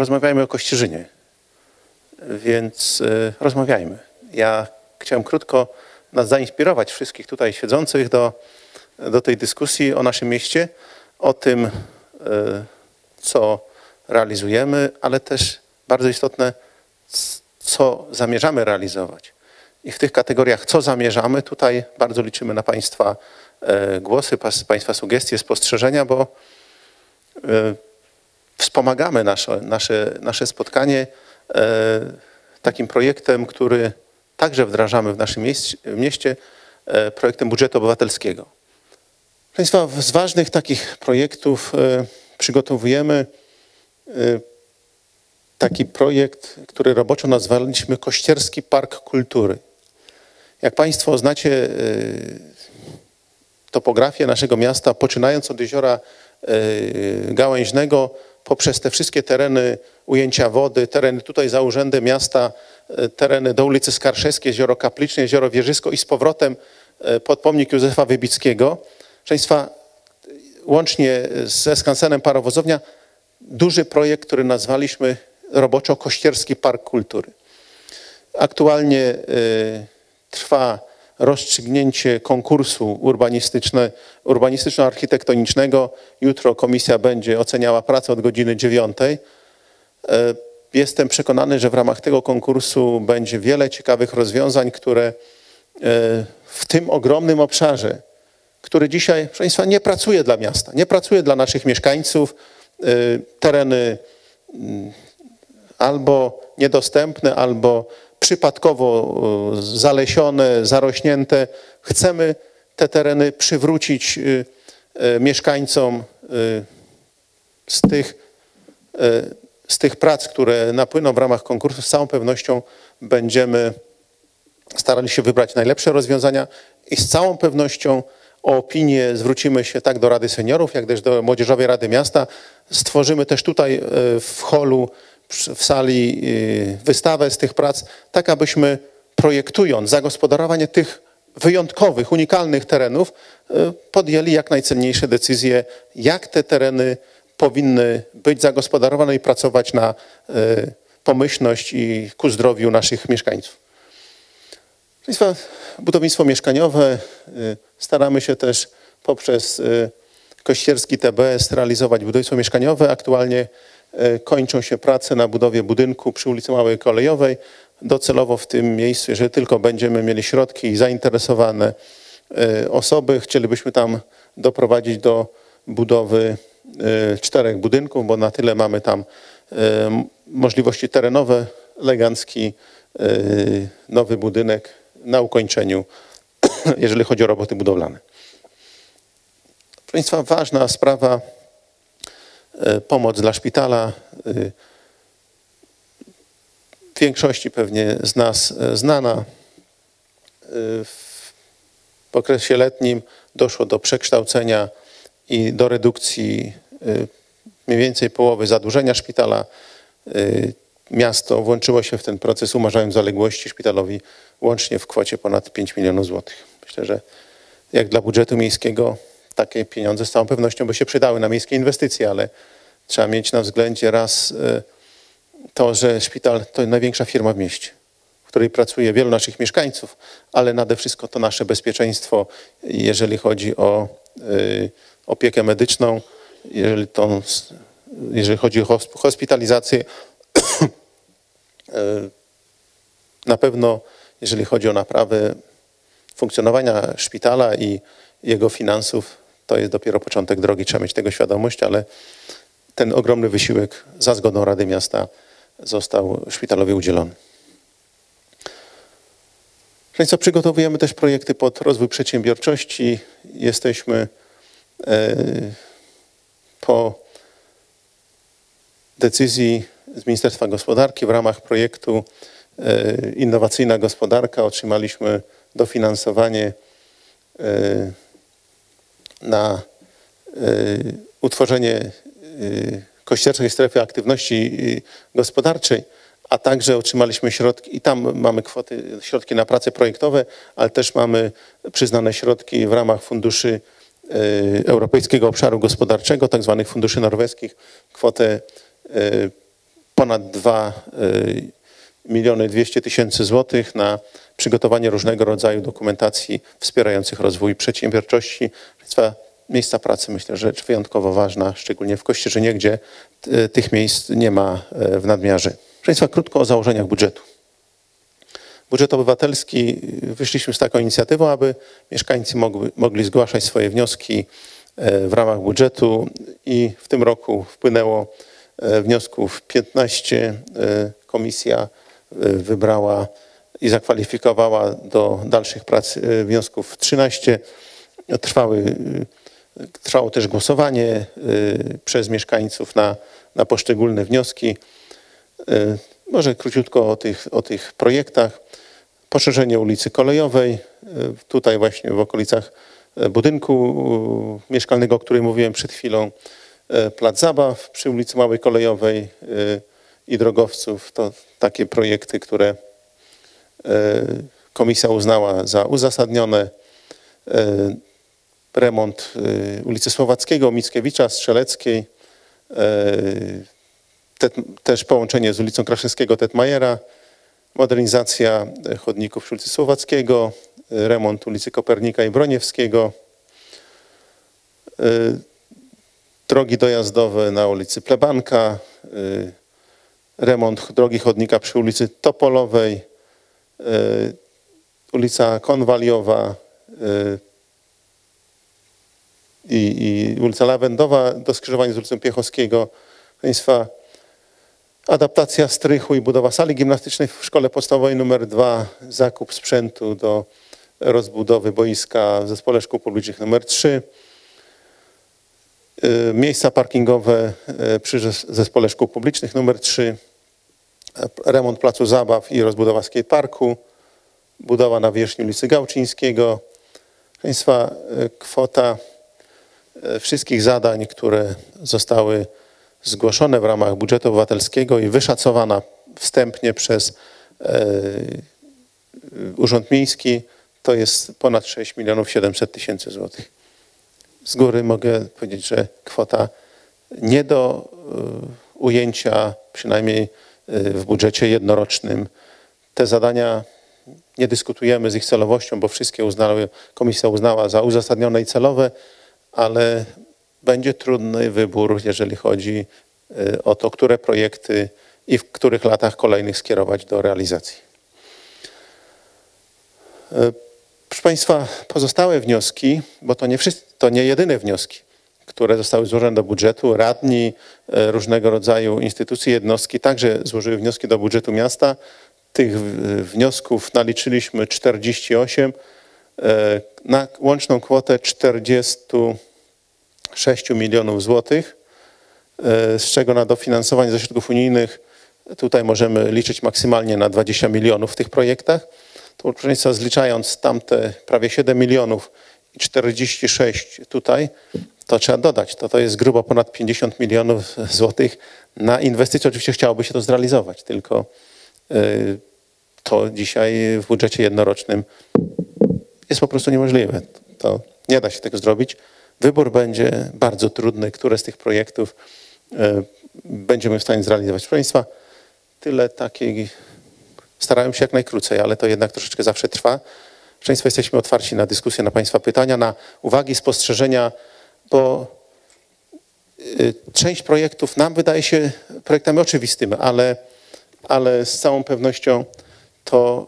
rozmawiajmy o Kościerzynie. Więc y, rozmawiajmy. Ja chciałem krótko nas zainspirować, wszystkich tutaj siedzących, do, do tej dyskusji o naszym mieście, o tym, y, co realizujemy, ale też bardzo istotne, co zamierzamy realizować. I w tych kategoriach, co zamierzamy, tutaj bardzo liczymy na Państwa e, głosy, Państwa sugestie, spostrzeżenia, bo wspomagamy nasze, nasze, nasze spotkanie e, takim projektem, który także wdrażamy w naszym mieście, projektem budżetu obywatelskiego. Państwa, z ważnych takich projektów przygotowujemy taki projekt, który roboczo nazwaliśmy Kościerski Park Kultury. Jak Państwo znacie topografię naszego miasta, poczynając od jeziora Gałęźnego, poprzez te wszystkie tereny ujęcia wody, tereny tutaj za urzędem miasta, y, tereny do ulicy Skarszewskiej, jezioro Kapliczne, jezioro Wieżysko i z powrotem pod pomnik Józefa Wybickiego. Państwa, łącznie ze skansenem Parowozownia, duży projekt, który nazwaliśmy roboczo Kościerski Park Kultury. Aktualnie trwa rozstrzygnięcie konkursu urbanistyczno-architektonicznego. Jutro komisja będzie oceniała pracę od godziny dziewiątej. E, jestem przekonany, że w ramach tego konkursu będzie wiele ciekawych rozwiązań, które e, w tym ogromnym obszarze, który dzisiaj, proszę Państwa, nie pracuje dla miasta, nie pracuje dla naszych mieszkańców, e, tereny mm, albo niedostępne, albo przypadkowo e, zalesione, zarośnięte. Chcemy te tereny przywrócić e, e, mieszkańcom z tych, z tych prac, które napłyną w ramach konkursu. Z całą pewnością będziemy starali się wybrać najlepsze rozwiązania i z całą pewnością o opinię zwrócimy się tak do Rady Seniorów, jak też do Młodzieżowej Rady Miasta. Stworzymy też tutaj w holu w sali y, wystawę z tych prac, tak abyśmy projektując zagospodarowanie tych wyjątkowych, unikalnych terenów, y, podjęli jak najcenniejsze decyzje, jak te tereny powinny być zagospodarowane i pracować na y, pomyślność i ku zdrowiu naszych mieszkańców. Państwa, budownictwo mieszkaniowe staramy się też poprzez Kościerski TBS realizować budownictwo mieszkaniowe. Aktualnie kończą się prace na budowie budynku przy ulicy Małej Kolejowej. Docelowo w tym miejscu, jeżeli tylko będziemy mieli środki i zainteresowane e, osoby, chcielibyśmy tam doprowadzić do budowy e, czterech budynków, bo na tyle mamy tam możliwości terenowe, elegancki nowy budynek na ukończeniu, jeżeli chodzi o roboty budowlane. Proszę Państwa, ważna sprawa E, pomoc dla szpitala. E, w większości pewnie z nas e, znana. W okresie letnim doszło do przekształcenia i do redukcji mniej więcej połowy zadłużenia szpitala. Miasto włączyło się w ten proces, umarzając zaległości szpitalowi łącznie w kwocie ponad 5 milionów złotych. Myślę, że jak dla budżetu miejskiego takie pieniądze z całą pewnością by się przydały na miejskie inwestycje, ale trzeba mieć na względzie raz e, to, że szpital to największa firma w mieście, w której pracuje wielu naszych mieszkańców, ale nade wszystko to nasze bezpieczeństwo, jeżeli chodzi o e, opiekę medyczną, jeżeli, to, jeżeli chodzi o hospitalizację, e, na pewno jeżeli chodzi o naprawę funkcjonowania szpitala i jego finansów, to jest dopiero początek drogi, trzeba mieć tego świadomość, ale ten ogromny wysiłek za zgodą Rady Miasta został szpitalowi udzielony. Państwa, przygotowujemy też projekty pod rozwój przedsiębiorczości. Jesteśmy e, po decyzji z Ministerstwa Gospodarki w ramach projektu e, Innowacyjna Gospodarka otrzymaliśmy dofinansowanie e, na utworzenie Y, Kościerskiej Strefy Aktywności y, Gospodarczej, a także otrzymaliśmy środki i tam mamy kwoty, środki na prace projektowe, ale też mamy przyznane środki w ramach funduszy y, Europejskiego Obszaru Gospodarczego, tak zwanych funduszy norweskich, kwotę ponad 2 miliony 200 tysięcy złotych na przygotowanie różnego rodzaju dokumentacji wspierających rozwój przedsiębiorczości. Miejsca pracy myślę, że rzecz wyjątkowo ważna, szczególnie w Kościerzynie, gdzie tych miejsc nie ma w nadmiarze. Proszę Państwa, krótko o założeniach budżetu. Budżet obywatelski, wyszliśmy z taką inicjatywą, aby mieszkańcy mogli, mogli zgłaszać swoje wnioski w ramach budżetu i w tym roku wpłynęło wniosków 15. Komisja wybrała i zakwalifikowała do dalszych prac wniosków 13. Trwały, trwało też głosowanie przez mieszkańców na, na poszczególne wnioski. Może króciutko o tych, o tych projektach. Poszerzenie ulicy Kolejowej, tutaj właśnie w okolicach budynku mieszkalnego, o którym mówiłem przed chwilą, plac zabaw przy ulicy Małej Kolejowej i drogowców. To takie projekty, które komisja uznała za uzasadnione. Remont ulicy Słowackiego, Mickiewicza, Strzeleckiej, też połączenie z ulicą Kraszewskiego, Tetmajera, modernizacja chodników przy ulicy Słowackiego, remont ulicy Kopernika i Broniewskiego, drogi dojazdowe na ulicy Plebanka, remont drogi chodnika przy ulicy Topolowej, ulica Konwaliowa i, i ulica Lawendowa do skrzyżowania z ulicą Piechowskiego. Państwa, adaptacja strychu i budowa sali gimnastycznej w szkole podstawowej numer 2, zakup sprzętu do rozbudowy boiska w zespole szkół publicznych numer 3, miejsca parkingowe przy zespole szkół publicznych numer 3, remont placu zabaw i rozbudowa skateparku, budowa na wierzchni ulicy Gałczyńskiego. Państwa, kwota wszystkich zadań, które zostały zgłoszone w ramach budżetu obywatelskiego i wyszacowana wstępnie przez Urząd Miejski, to jest ponad 6 milionów 700 tysięcy złotych. Z góry mogę powiedzieć, że kwota nie do ujęcia, przynajmniej w budżecie jednorocznym. Te zadania nie dyskutujemy z ich celowością, bo wszystkie uznały, komisja uznała za uzasadnione i celowe, ale będzie trudny wybór, jeżeli chodzi o to, które projekty i w których latach kolejnych skierować do realizacji. Proszę Państwa, pozostałe wnioski, bo to nie, wszyscy, to nie jedyne wnioski, które zostały złożone do budżetu. Radni różnego rodzaju instytucji, jednostki także złożyły wnioski do budżetu miasta. Tych wniosków naliczyliśmy 48 na łączną kwotę 46 milionów złotych, z czego na dofinansowanie ze środków unijnych tutaj możemy liczyć maksymalnie na 20 milionów w tych projektach. To proszę Państwa, zliczając tamte prawie 7 milionów 46 tutaj, to trzeba dodać, to to jest grubo ponad 50 milionów złotych na inwestycje. Oczywiście chciałoby się to zrealizować, tylko to dzisiaj w budżecie jednorocznym jest po prostu niemożliwe. To nie da się tego zrobić. Wybór będzie bardzo trudny, które z tych projektów będziemy w stanie zrealizować. Proszę Państwa, tyle takiej, starałem się jak najkrócej, ale to jednak troszeczkę zawsze trwa. Proszę Państwa, jesteśmy otwarci na dyskusję, na Państwa pytania, na uwagi, spostrzeżenia, bo część projektów nam wydaje się projektami oczywistymi, ale, ale z całą pewnością to,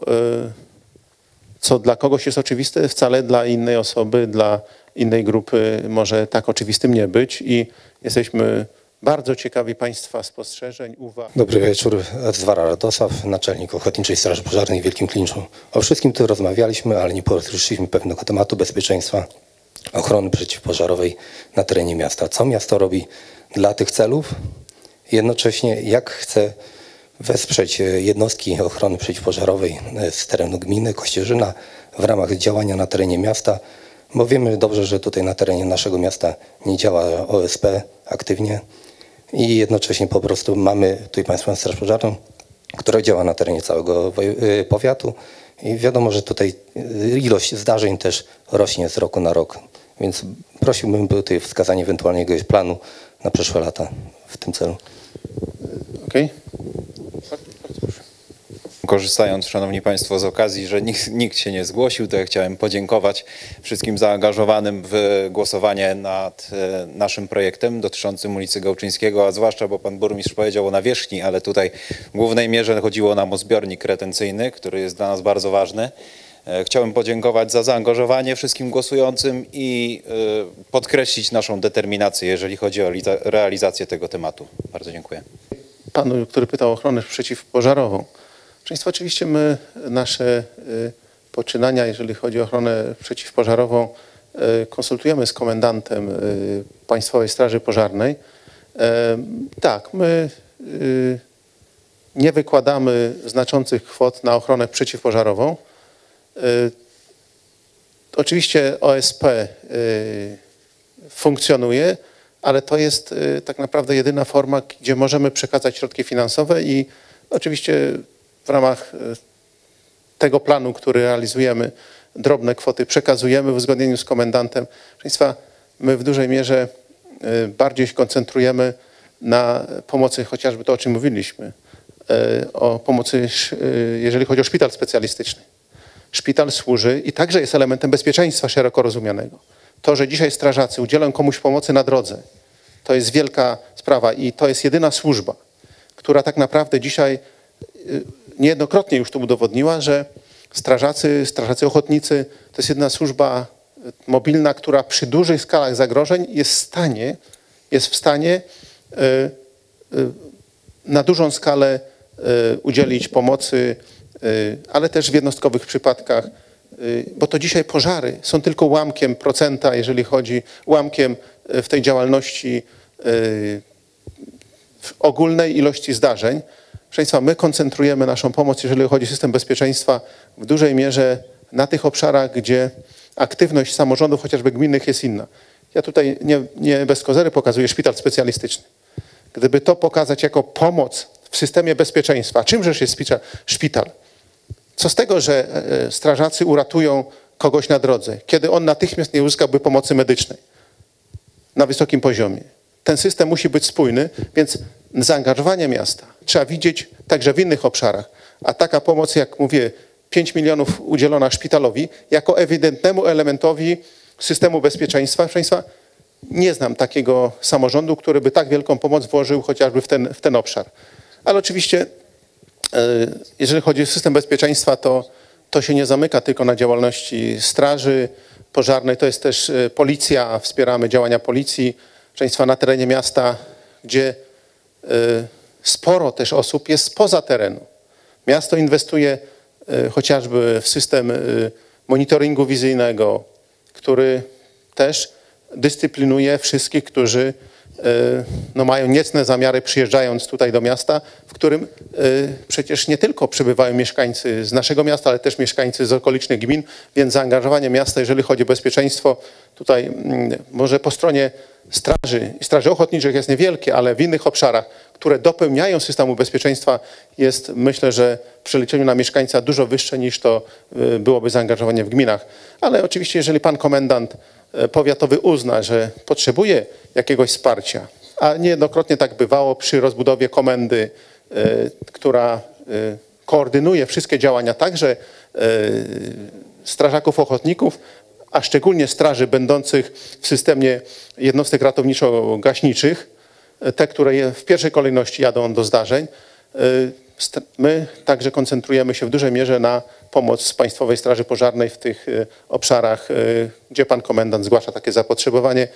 co dla kogoś jest oczywiste, wcale dla innej osoby, dla innej grupy może tak oczywistym nie być i jesteśmy bardzo ciekawi Państwa spostrzeżeń, uwag. Dobry wieczór, Zwara Radosław, naczelnik Ochotniczej Straży Pożarnej w Wielkim Klinczu. O wszystkim tu rozmawialiśmy, ale nie poruszyliśmy pewnego tematu bezpieczeństwa ochrony przeciwpożarowej na terenie miasta. Co miasto robi dla tych celów? Jednocześnie jak chce wesprzeć jednostki ochrony przeciwpożarowej z terenu gminy Kościerzyna w ramach działania na terenie miasta, bo wiemy dobrze, że tutaj na terenie naszego miasta nie działa OSP aktywnie i jednocześnie po prostu mamy tutaj Państwową Straż Pożarną, która działa na terenie całego powiatu i wiadomo, że tutaj ilość zdarzeń też rośnie z roku na rok, więc prosiłbym tutaj wskazanie ewentualnie jakiegoś planu na przyszłe lata w tym celu. Okej. Okay. Korzystając, Szanowni Państwo, z okazji, że nikt, nikt się nie zgłosił, to ja chciałem podziękować wszystkim zaangażowanym w głosowanie nad e, naszym projektem dotyczącym ulicy Gałczyńskiego, a zwłaszcza, bo Pan Burmistrz powiedział o nawierzchni, ale tutaj w głównej mierze chodziło nam o zbiornik retencyjny, który jest dla nas bardzo ważny. E, Chciałem podziękować za zaangażowanie wszystkim głosującym i e, podkreślić naszą determinację, jeżeli chodzi o liza- realizację tego tematu. Bardzo dziękuję. Panu, który pytał o ochronę przeciwpożarową. Państwa, oczywiście my nasze y, poczynania, jeżeli chodzi o ochronę przeciwpożarową, y, konsultujemy z komendantem y, Państwowej Straży Pożarnej. Tak, my nie wykładamy znaczących kwot na ochronę przeciwpożarową. Oczywiście OSP funkcjonuje, ale to jest tak naprawdę jedyna forma, gdzie możemy przekazać środki finansowe i oczywiście w ramach y, tego planu, który realizujemy, drobne kwoty przekazujemy w uzgodnieniu z komendantem. Państwa, my w dużej mierze y, bardziej się koncentrujemy na pomocy, chociażby to, o czym mówiliśmy, y, o pomocy, jeżeli chodzi o szpital specjalistyczny szpital służy i także jest elementem bezpieczeństwa szeroko rozumianego. To, że dzisiaj strażacy udzielą komuś pomocy na drodze, to jest wielka sprawa i to jest jedyna służba, która tak naprawdę dzisiaj niejednokrotnie już to udowodniła, że strażacy, strażacy ochotnicy to jest jedna służba y, mobilna, która przy dużych skalach zagrożeń jest w stanie, jest w stanie y, y, na dużą skalę udzielić pomocy, ale też w jednostkowych przypadkach, bo to dzisiaj pożary są tylko ułamkiem procenta, jeżeli chodzi ułamkiem w tej działalności w ogólnej ilości zdarzeń. Proszę Państwa, my koncentrujemy naszą pomoc, jeżeli chodzi o system bezpieczeństwa, w dużej mierze na tych obszarach, gdzie aktywność samorządów, chociażby gminnych, jest inna. Ja tutaj nie, nie bez kozery pokazuję szpital specjalistyczny. Gdyby to pokazać jako pomoc w systemie bezpieczeństwa, czymżeż jest szpital? Co z tego, że e, strażacy uratują kogoś na drodze, kiedy on natychmiast nie uzyskałby pomocy medycznej na wysokim poziomie? Ten system musi być spójny, więc zaangażowanie miasta trzeba widzieć także w innych obszarach. A taka pomoc, jak mówię, 5 milionów udzielona szpitalowi, jako ewidentnemu elementowi systemu bezpieczeństwa, nie znam takiego samorządu, który by tak wielką pomoc włożył chociażby w ten, w ten obszar. Ale oczywiście E, Jeżeli chodzi o system bezpieczeństwa, to, to się nie zamyka tylko na działalności straży pożarnej, to jest też e, policja, wspieramy działania policji, proszę Państwa, na terenie miasta, gdzie sporo też osób jest spoza terenu. Miasto inwestuje e, chociażby w system e, monitoringu wizyjnego, który też dyscyplinuje wszystkich, którzy no, mają niecne zamiary przyjeżdżając tutaj do miasta, w którym e, przecież nie tylko przybywają mieszkańcy z naszego miasta, ale też mieszkańcy z okolicznych gmin, więc zaangażowanie miasta, jeżeli chodzi o bezpieczeństwo, tutaj mm, może po stronie straży i straży ochotniczych jest niewielkie, ale w innych obszarach, które dopełniają systemu bezpieczeństwa jest myślę, że przeliczeniu na mieszkańca dużo wyższe niż to y, byłoby zaangażowanie w gminach. Ale oczywiście jeżeli pan komendant e, powiatowy uzna, że potrzebuje jakiegoś wsparcia, a niejednokrotnie tak bywało przy rozbudowie komendy, e, która koordynuje wszystkie działania także strażaków ochotników, a szczególnie straży będących w systemie jednostek ratowniczo-gaśniczych, te, które w pierwszej kolejności jadą do zdarzeń. Y, My także koncentrujemy się w dużej mierze na pomoc Państwowej Straży Pożarnej w tych y, obszarach, y, gdzie Pan Komendant zgłasza takie zapotrzebowanie.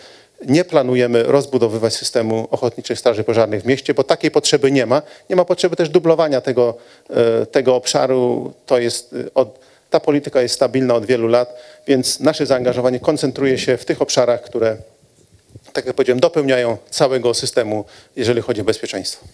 Nie planujemy rozbudowywać systemu Ochotniczej Straży Pożarnej w mieście, bo takiej potrzeby nie ma. Nie ma potrzeby też dublowania tego, tego obszaru. To jest od, ta polityka jest stabilna od wielu lat, więc nasze zaangażowanie koncentruje się w tych obszarach, które tak jak powiedziałem, dopełniają całego systemu, jeżeli chodzi o bezpieczeństwo.